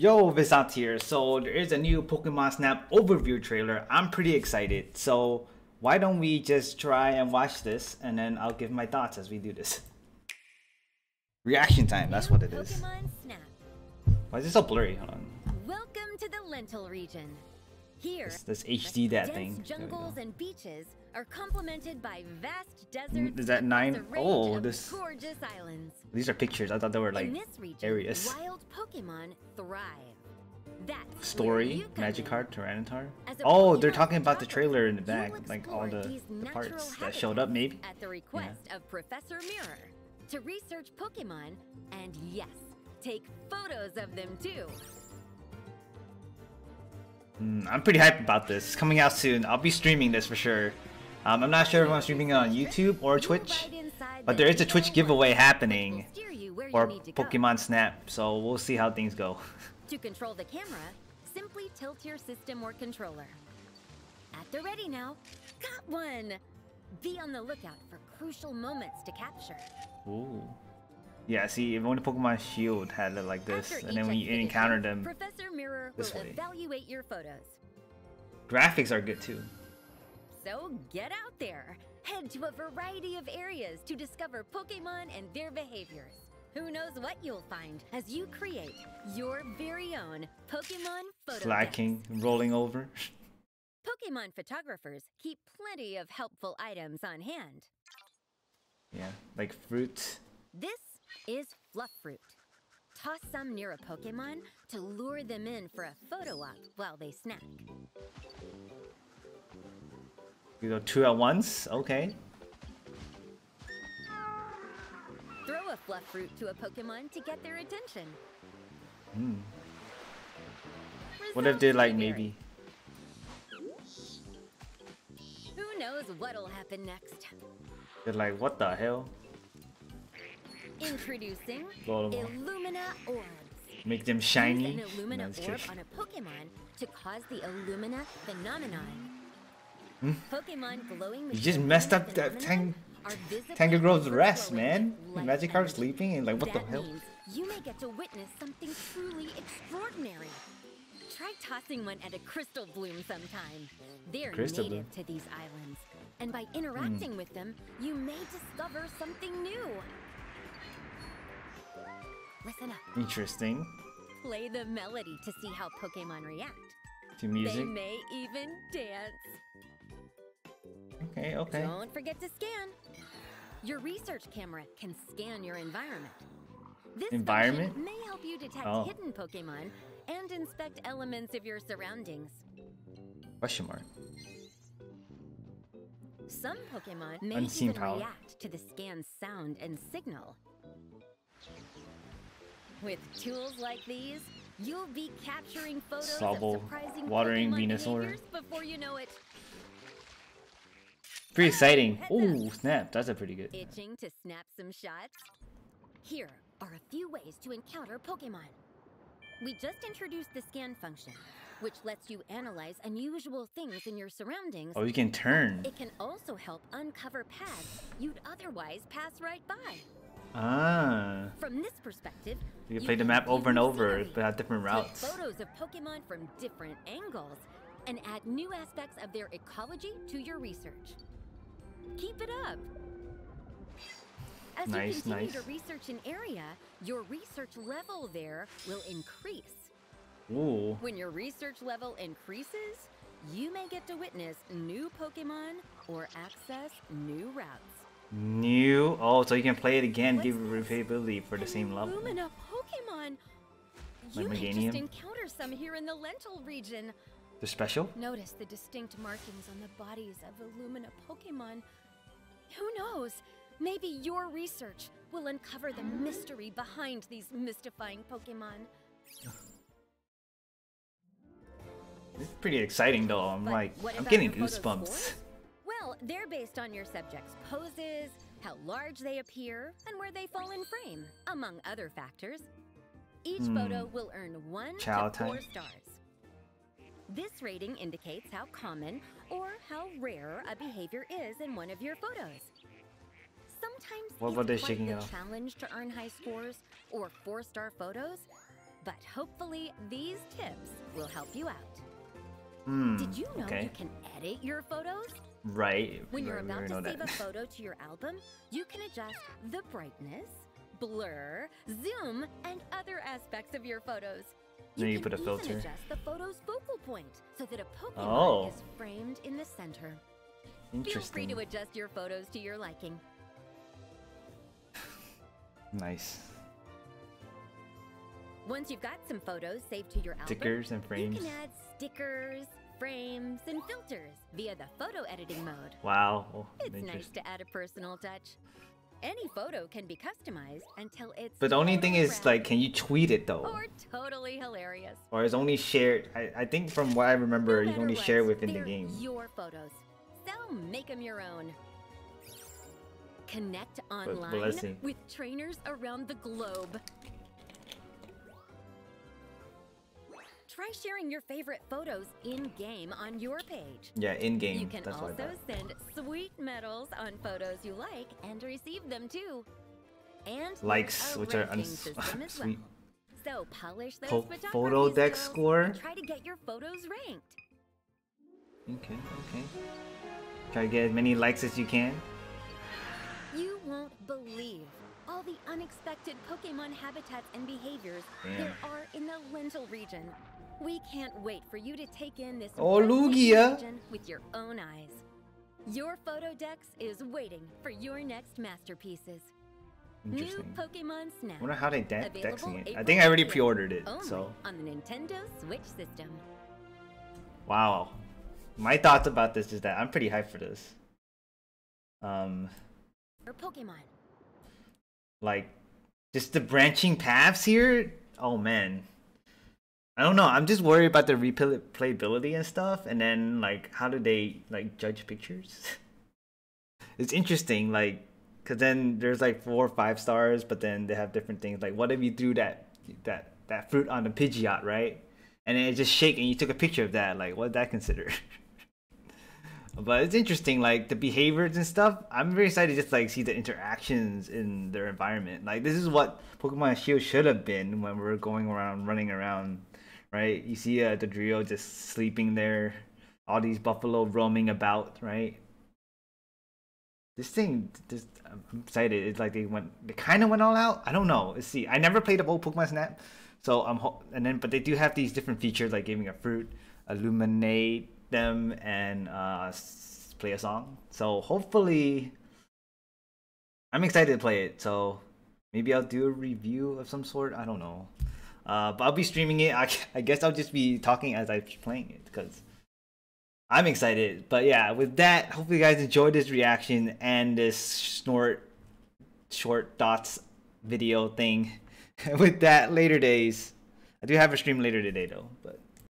Yo, Vinsonte here. So there is a new Pokemon Snap overview trailer. I'm pretty excited. So why don't we just try and watch this and then I'll give my thoughts as we do this. Reaction time, that's what it is. Why is it so blurry? Hold on. Welcome to the Lental region. Here, this, this HD that thing. jungles and beaches are complemented by vast deserts. Is that nine? Oh, this. Gorgeous islands. These are pictures. I thought they were like region, areas. Wild Pokemon thrive. That's Story, Magikarp, Tyranitar. Oh, they're talking about the trailer in the back, like all the, the parts that showed up, maybe. At the request yeah. of Professor Mirror, to research Pokemon, and yes, take photos of them too. Mm, I'm pretty hyped about this. It's coming out soon. I'll be streaming this for sure. Um, I'm not sure if I'm streaming it on YouTube or Twitch, but there is a Twitch giveaway happening for Pokemon Snap, so we'll see how things go. to control the camera, simply tilt your system or controller. At the ready now, got one! Be on the lookout for crucial moments to capture. Ooh. Yeah, see, if only Pokemon Shield had it like this, After and then when you encounter them, Professor Mirror will way. evaluate your photos. Graphics are good too. So get out there. Head to a variety of areas to discover Pokemon and their behaviors. Who knows what you'll find as you create your very own Pokemon photo. Slacking, rolling over. Pokemon photographers keep plenty of helpful items on hand. Yeah, like fruit. This is Fluff Fruit. Toss some near a Pokemon to lure them in for a photo op while they snack. You go two at once? Okay. Throw a Fluff Fruit to a Pokemon to get their attention. Hmm. What if they like maybe? Who knows what'll happen next? They're like, what the hell? Introducing Illumina Orbs. Make them shiny. Use an Illumina no, orb on a Pokemon to cause the Illumina phenomenon. Hmm? Pokemon glowing you just messed up that Tang Tangagrove's rest, man. Magikarp sleeping and like what that the hell? You may get to witness something truly extraordinary. Try tossing one at a crystal bloom sometime. They're crystal native bloom. to these islands, and by interacting mm. with them, you may discover something new. Listen up. Interesting. Play the melody to see how Pokemon react. To music? They may even dance. Okay, okay. Don't forget to scan. Your research camera can scan your environment. This environment may help you detect oh. hidden Pokemon and inspect elements of your surroundings. Question mark. Some Pokemon may Unseen even power. react to the scan's sound and signal. With tools like these, you'll be capturing photos Sobble, of surprising watering Venusaur before you know it. Pretty exciting. Oh, snap. That's a pretty good. Itching to snap some shots? Here are a few ways to encounter Pokemon. We just introduced the scan function, which lets you analyze unusual things in your surroundings. Oh, you can turn. It can also help uncover paths you'd otherwise pass right by. Ah. From this perspective, you can play the map over and over, but have different routes. Take photos of Pokemon from different angles and add new aspects of their ecology to your research. Keep it up. As nice, you continue nice. to research an area, your research level there will increase. Ooh. When your research level increases, you may get to witness new Pokemon or access new routes. New? Oh, so you can play it again, What's give replayability for the same level. Illumina Pokemon! You may just encounter some here in the Lental region. They're special? Notice the distinct markings on the bodies of Illumina Pokemon. Who knows? Maybe your research will uncover the mystery behind these mystifying Pokemon. It's pretty exciting though. I'm but like, I'm getting goosebumps. They're based on your subject's poses, how large they appear, and where they fall in frame, among other factors. Each mm. photo will earn one Chow to four stars. This rating indicates how common or how rare a behavior is in one of your photos. Sometimes what, it's quite a challenge to earn high scores or four-star photos, but hopefully these tips will help you out. Hmm, Did you know okay. you can edit your photos? Right. When you're right, about to save a photo to your album, you can adjust the brightness, blur, zoom, and other aspects of your photos. Then you can put a even filter. adjust the photo's focal point so that a Pokemon Oh. is framed in the center. Feel free to adjust your photos to your liking. Nice. Once you've got some photos saved to your album, Stickers and frames. you can add stickers, frames, and filters via the photo editing mode. Wow. Oh, It's nice to add a personal touch. Any photo can be customized until it's But the only thing is, like, can you tweet it though? or totally hilarious. Or is only shared? I, I think from what I remember, No you can only what, share within the game. Your photos, so make them your own. Connect online with trainers around the globe. Try sharing your favorite photos in game on your page. Yeah, in game. You can That's also send sweet medals on photos you like and receive them too. And Likes, which are ranking uns- system as sweet. well. So polish those Po- photo deck score? Try to get your photos ranked. Okay, okay. Try to get as many likes as you can. You won't believe all the unexpected Pokemon habitats and behaviors Damn. there are in the Lental region. We can't wait for you to take in this Oh, Lugia. region with your own eyes. Your Photodex is waiting for your next masterpieces. New. Pokemon Snap. I wonder how they de- dexing it. I think I already pre-ordered it, so on the Nintendo Switch system. wow. My thoughts about this is that I'm pretty hyped for this. Um, For Pokemon. Like just the branching paths here. Oh man, I don't know. I'm just worried about the replayability and stuff, and then like how do they like judge pictures? it's interesting, like, cause then there's like four or five stars, but then they have different things. Like, what if you threw that that that fruit on the Pidgeot, right? And then it just shake, and you took a picture of that. Like, what that considered? but it's interesting like the behaviors and stuff. I'm very excited to just like see the interactions in their environment. Like this is what pokemon shield should have been when we are going around running around right? You see uh, the trio just sleeping there all these buffalo roaming about right? This thing just i'm excited. It's like they went they kind of went all out? I don't know. Let's see. I never played the old pokemon snap so i'm and then but they do have these different features like giving a fruit illuminate them and uh play a song. So hopefully i'm excited to play it. So maybe i'll do a review of some sort. I don't know. Uh but i'll be streaming it. I, I guess i'll just be talking as i'm playing it because i'm excited. But yeah with that hopefully you guys enjoyed this reaction and this snort short dots video thing. With that later days. I do have a stream later today though but